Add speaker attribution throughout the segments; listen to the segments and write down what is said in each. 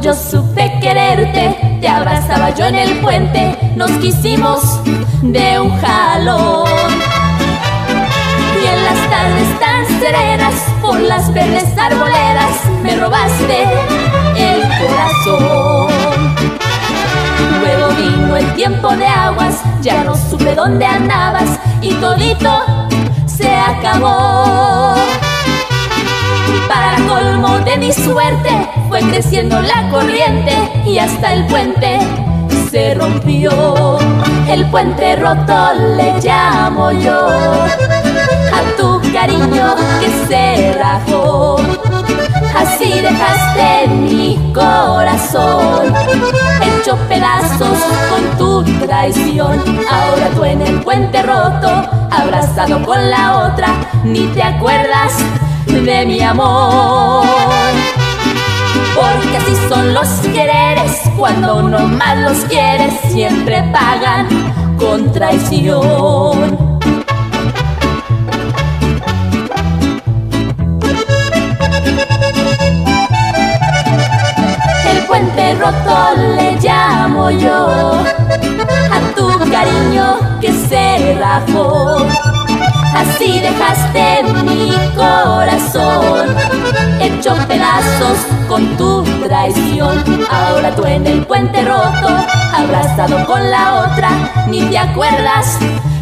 Speaker 1: yo supe quererte, te abrazaba yo en el puente, nos quisimos de un jalón. Y en las tardes tan serenas, por las verdes arboledas, me robaste el corazón. Luego vino el tiempo de aguas, ya no supe dónde andabas y todito se acabó. Para colmo de mi suerte fue creciendo la corriente y hasta el puente se rompió. El puente roto le llamo yo a tu cariño que se rajó. Así dejaste mi corazón hecho pedazos con tu traición. Ahora tú en el puente roto, abrazado con la otra, ni te acuerdas de mi amor. Porque así son los quereres, cuando uno más los quiere, siempre pagan con traición. Puente roto le llamo yo a tu cariño que se rajó. Así dejaste mi corazón hecho pedazos con tu traición. Ahora tú en el puente roto, abrazado con la otra, ni te acuerdas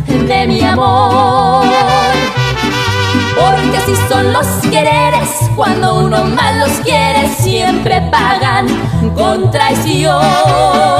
Speaker 1: de mi amor. Porque así son los quereres, cuando uno más los quiere, siempre pagan con traición.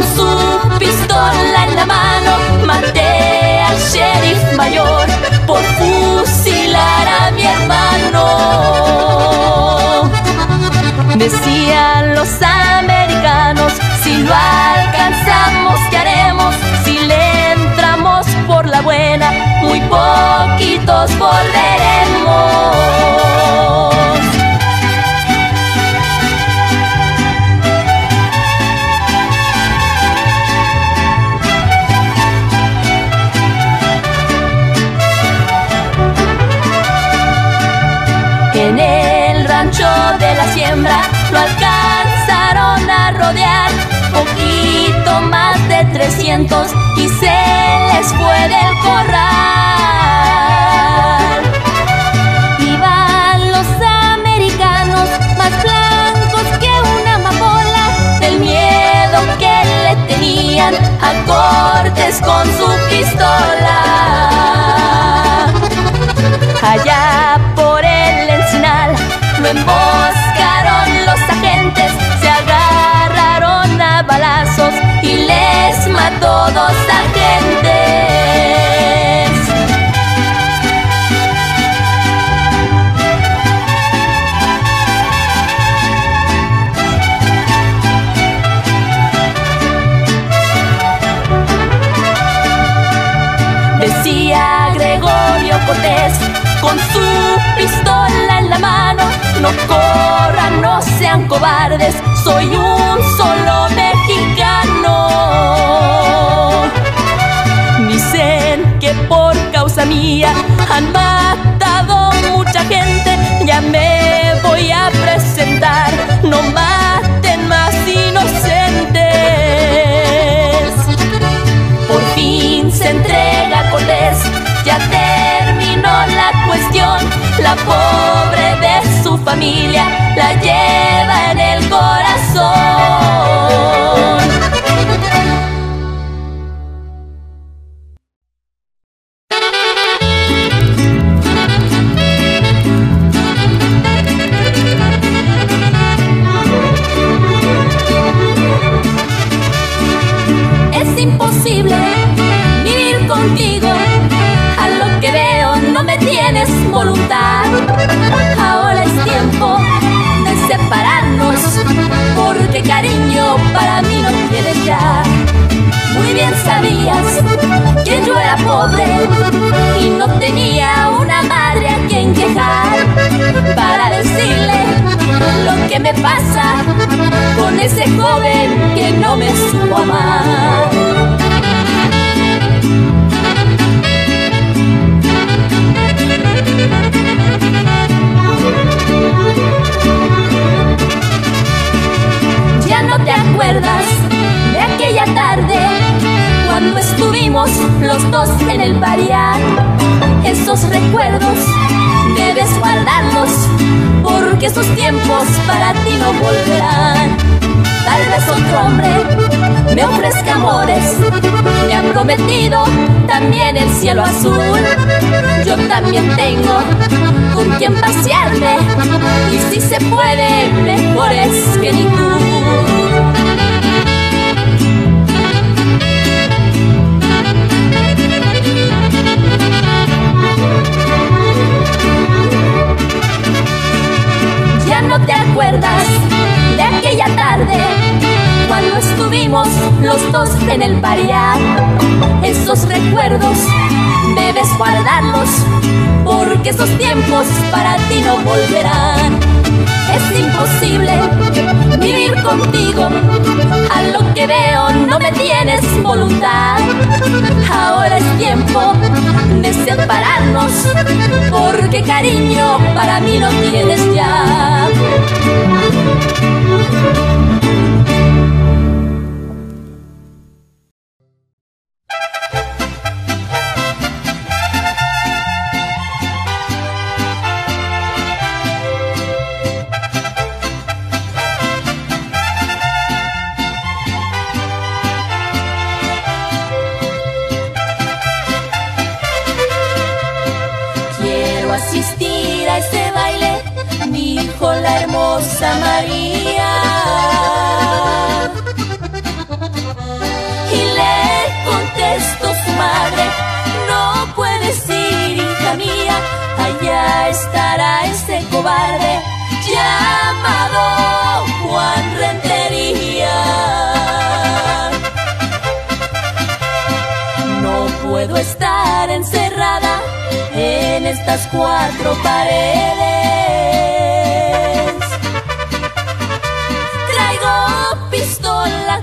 Speaker 1: Con los dos en el variar. Esos recuerdos debes guardarlos porque esos tiempos para ti no volverán. Tal vez otro hombre me ofrezca amores, me ha prometido también el cielo azul. Yo también tengo con quien pasearme y si se puede, mejores que ni tú. No te acuerdas de aquella tarde cuando estuvimos los dos en el pariar. Esos recuerdos debes guardarlos porque esos tiempos para ti no volverán. Es imposible contigo, a lo que veo no me tienes voluntad. Ahora es tiempo de separarnos porque cariño para mí no tienes ya. Estas cuatro paredes.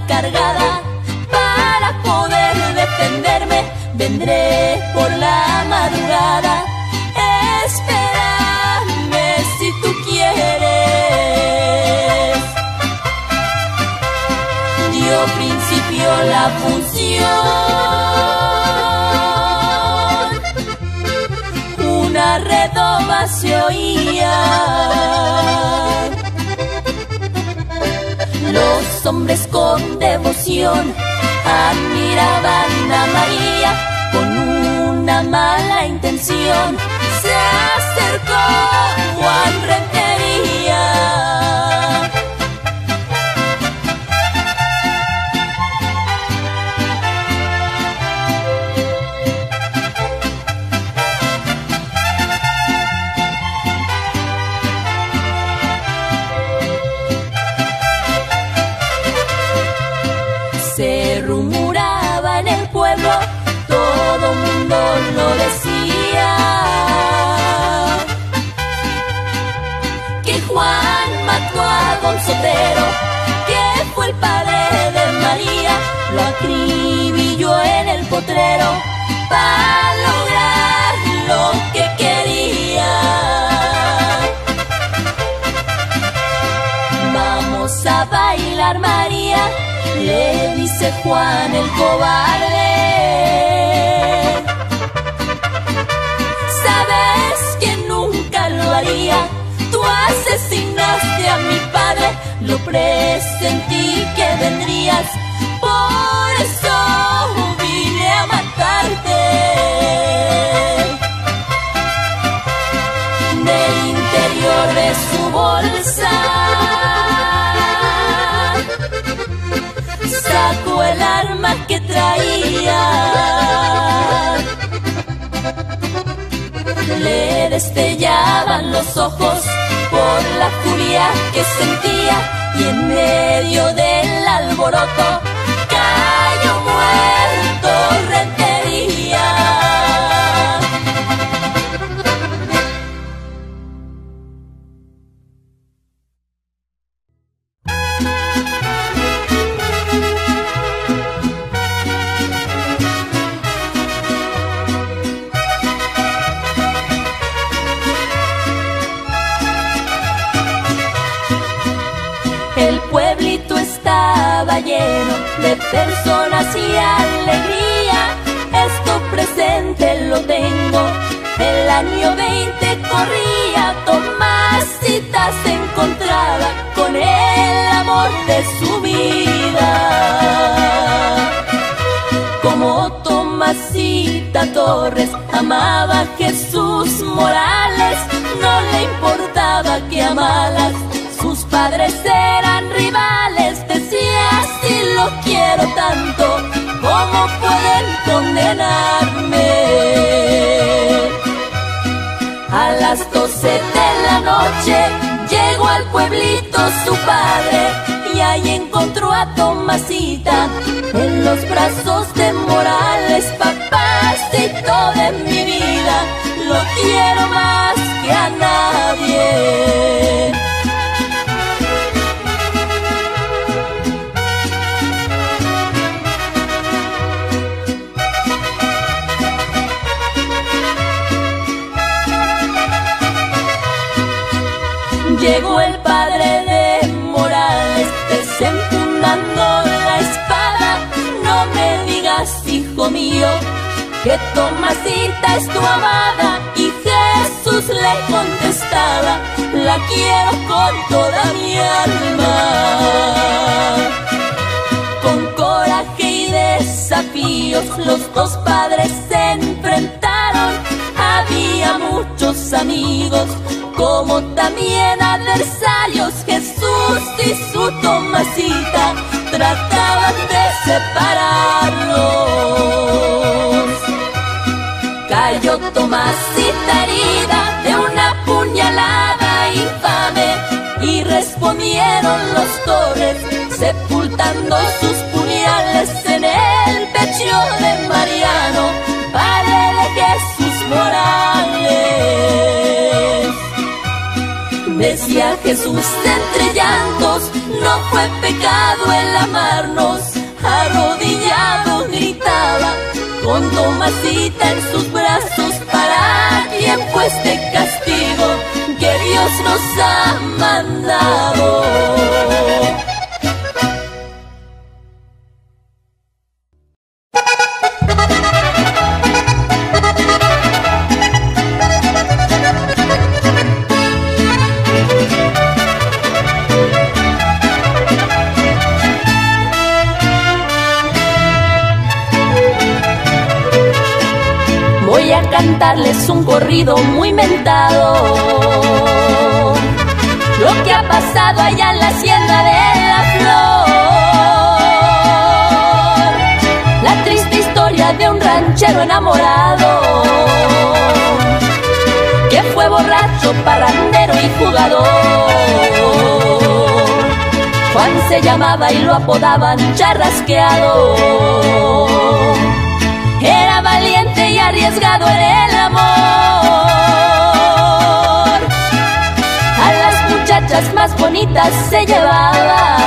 Speaker 1: cargada hombres con devoción admiraban a María con una mala intención. Se acercó asesinaste a mi padre, lo presentí que vendrías, por eso vine a matarte. Del interior de su bolsa sacó el arma que traía. Le destellaban los ojos la furia que sentía y en medio del alboroto de personas y alegría. Esto presente lo tengo. El año 20 corría, Tomasita se encontraba con el amor de su vida. Como Tomasita Torres amaba a Jesús Morales, no le importaba que a malas sus padres eran rivales. Tanto, ¿cómo pueden condenarme? A las doce de la noche llegó al pueblito su padre y ahí encontró a Tomasita en los brazos de Morales, que Tomasita es tu amada. Y Jesús le contestaba, la quiero con toda mi alma. Con coraje y desafíos los dos padres se enfrentaron. Había muchos amigos como también adversarios, Jesús y su Tomasita trataban de separarlos. Cayó Tomasita herida de una puñalada infame y respondieron los torres sepultando sus puñales en el pecho de Mariano, padre de Jesús Morales. Decía Jesús entre llantos, no fue pecado el amarnos. Arrodillado gritaba, con Tomasita en sus brazos, fue este castigo que Dios nos ha mandado. Cantarles un corrido muy mentado. Lo que ha pasado allá en la hacienda de la flor. La triste historia de un ranchero enamorado. Que fue borracho, parrandero y jugador. Juan se llamaba y lo apodaban charrasqueado. Arriesgado en el amor. A las muchachas más bonitas se llevaba.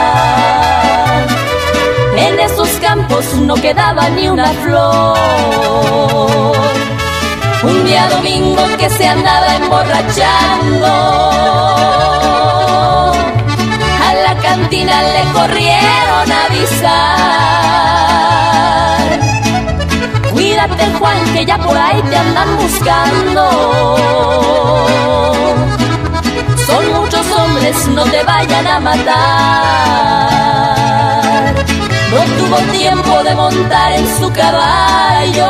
Speaker 1: En esos campos no quedaba ni una flor. Un día domingo que se andaba emborrachando. A la cantina le corrieron a avisar. Juan que ya por ahí te andan buscando. Son muchos hombres, no te vayan a matar. No tuvo tiempo de montar en su caballo.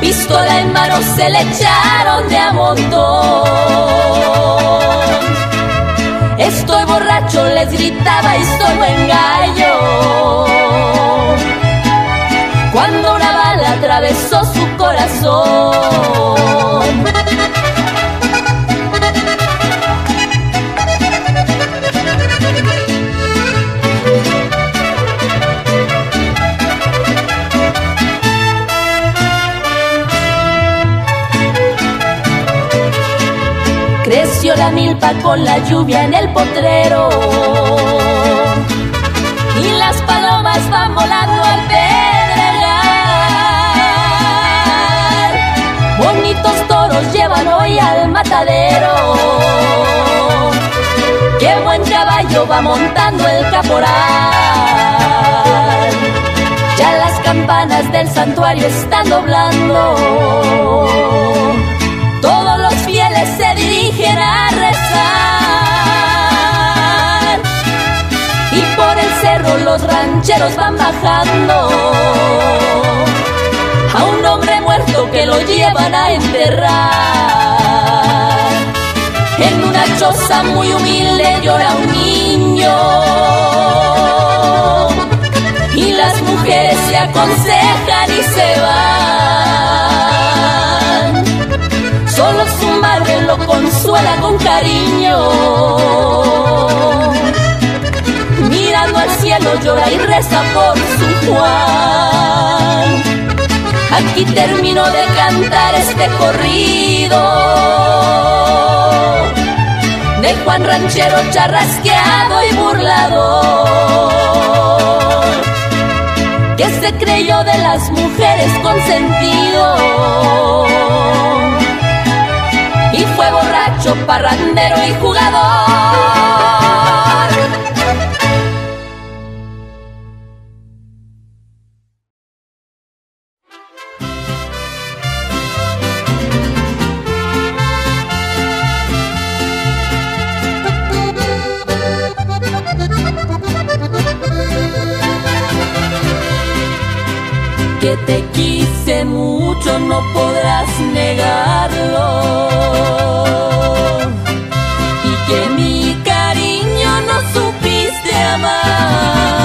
Speaker 1: Pistola en mano se le echaron de a montón. Estoy borracho, les gritaba y solo en gallo cuando una bala atravesó su corazón. Creció la milpa con la lluvia en el potrero y las palomas van volando al pedregal. Toros llevan hoy al matadero. Qué buen caballo va montando el caporal. Ya las campanas del santuario están doblando. Todos los fieles se dirigen a rezar. Y por el cerro los rancheros van bajando. Lo llevan a enterrar. En una choza muy humilde llora un niño. Y las mujeres se aconsejan y se van. Solo su madre lo consuela con cariño. Mirando al cielo llora y reza por su Juan. Aquí termino de cantar este corrido de Juan Ranchero charrasqueado y burlador, que se creyó de las mujeres consentido y fue borracho, parrandero y jugador. Te quise mucho no podrás negarlo. Y que mi cariño no supiste amar.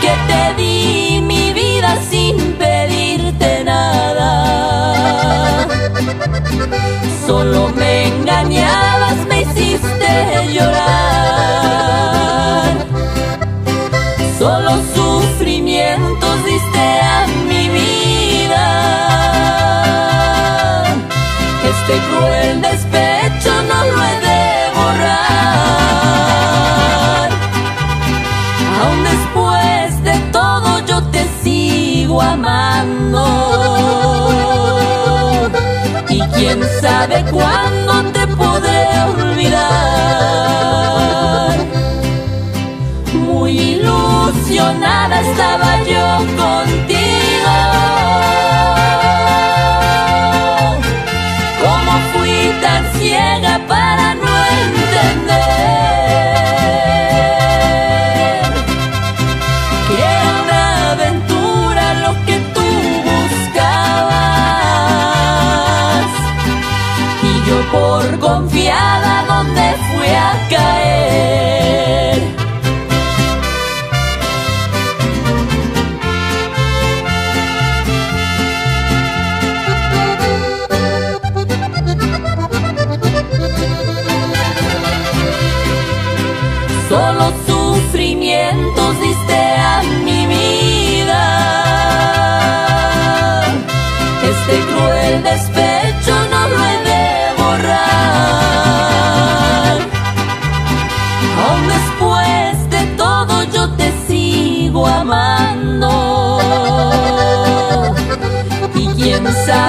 Speaker 1: Que te di mi vida sin pedirte nada. Solo me engañabas me hiciste llorar Este cruel despecho no lo he de borrar. Aún después de todo yo te sigo amando. Y quién sabe cuándo te podré olvidar. Muy ilusionada estaba yo contigo.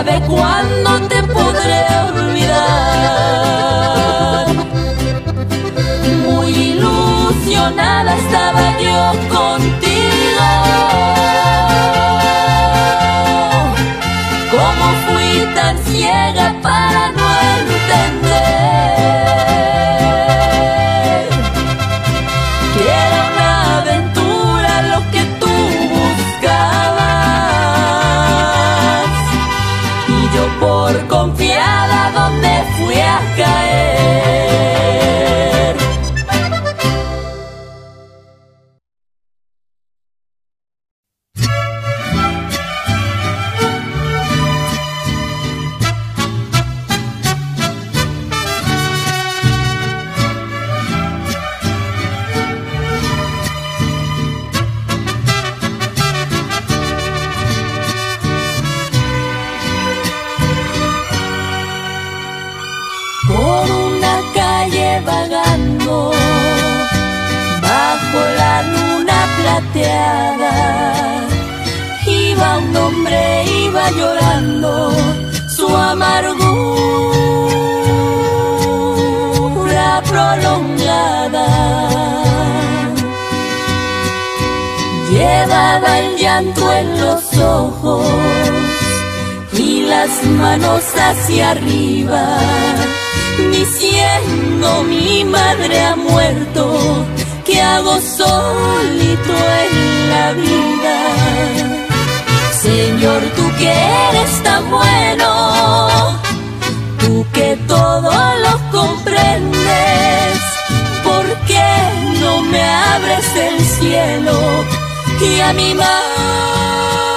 Speaker 1: Quién sabe cuándo te podré olvidar. Muy ilusionada estaba Iba un hombre, iba llorando su amargura. prolongada. Llevaba el llanto en los ojos y las manos hacia arriba, diciendo mi madre ha muerto, ¿qué hago solito en la vida? Señor, tú que eres tan bueno, tú que todo lo comprendes, ¿por qué no me abres el cielo y a mi madre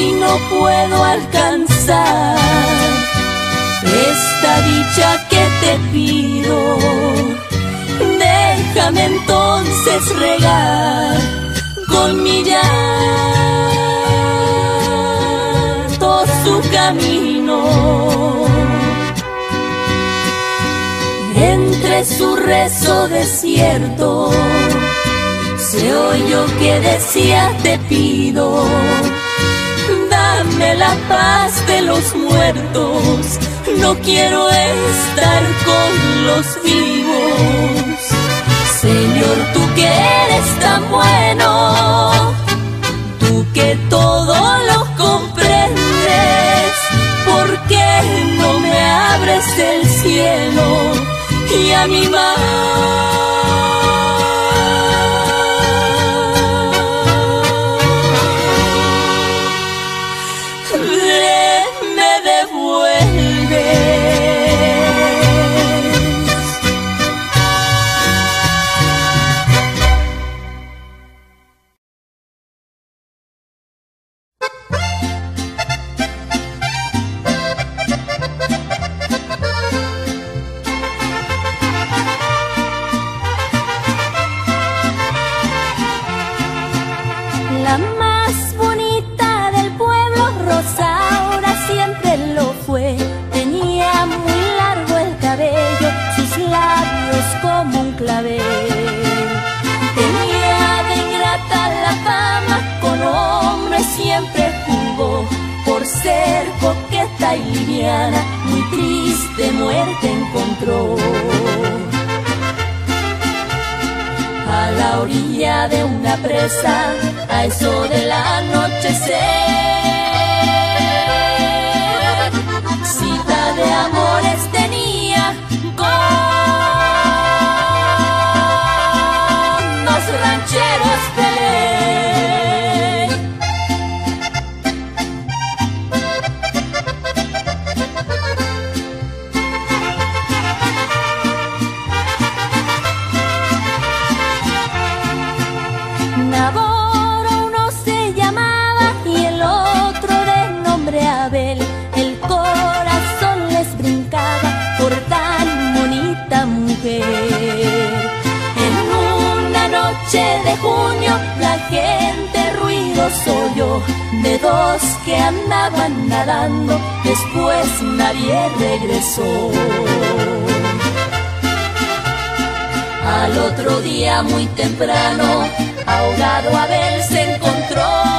Speaker 1: si no puedo alcanzar esta dicha que te pido, déjame entonces regar con mi llanto su camino. Entre su rezo desierto se oyó que decía te pido dame la paz de los muertos, no quiero estar con los vivos. Señor, tú que eres tan bueno, tú que todo lo comprendes, ¿por qué no me abres el cielo y a mi madre Después nadie regresó. Al otro día muy temprano, ahogado Abel se encontró.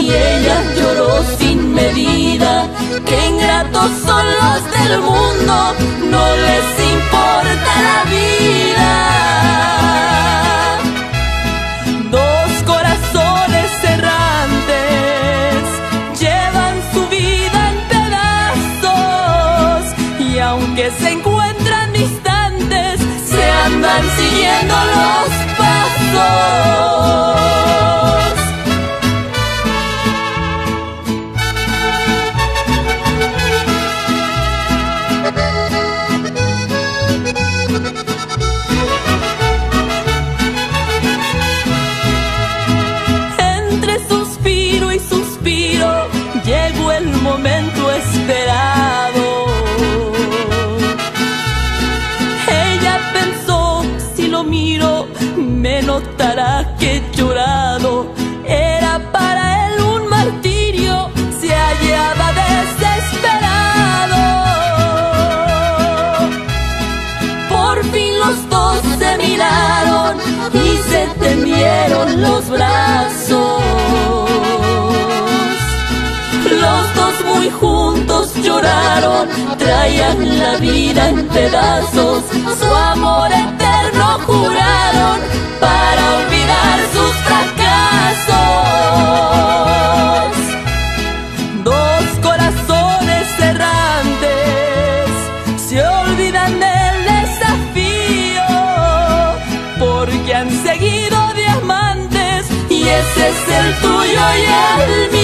Speaker 1: Y ella lloró sin medida. Qué ingratos son los del mundo, no les importa la vida. Dos corazones errantes llevan su vida en pedazos y aunque se encuentran distantes, se andan siguiendo la vida en pedazos, su amor eterno juraron para olvidar sus fracasos. Dos corazones errantes se olvidan del desafío porque han seguido diamantes y ese es el tuyo y el mío.